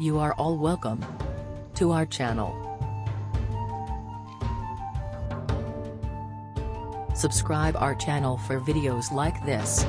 You are all welcome to our channel. Subscribe our channel for videos like this.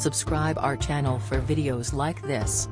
Subscribe our channel for videos like this.